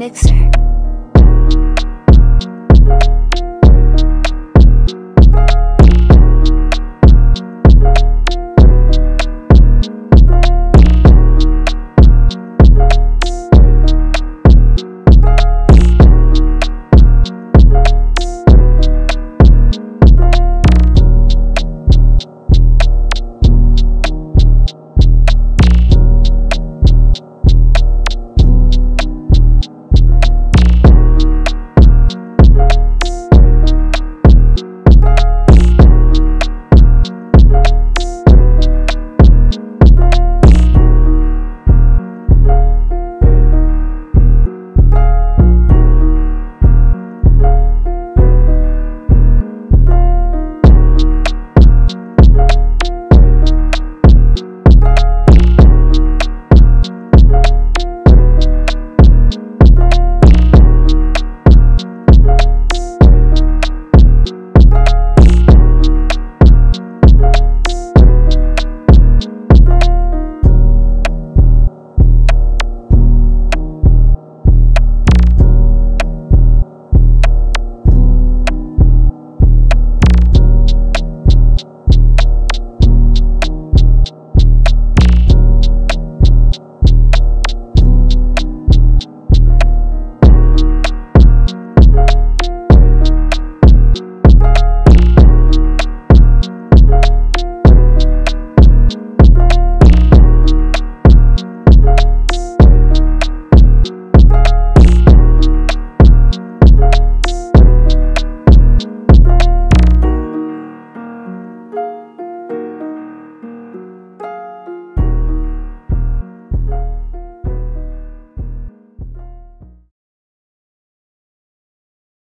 mixer.